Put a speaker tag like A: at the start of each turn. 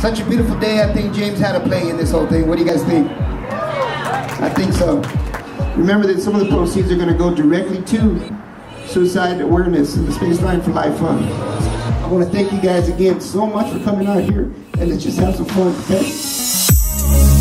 A: Such a beautiful day. I think James had a play in this whole thing. What do you guys think? I think so. Remember that some of the proceeds are going to go directly to suicide awareness and the Spacelion for Life Fund. I want to thank you guys again so much for coming out here and let's just have some fun, okay?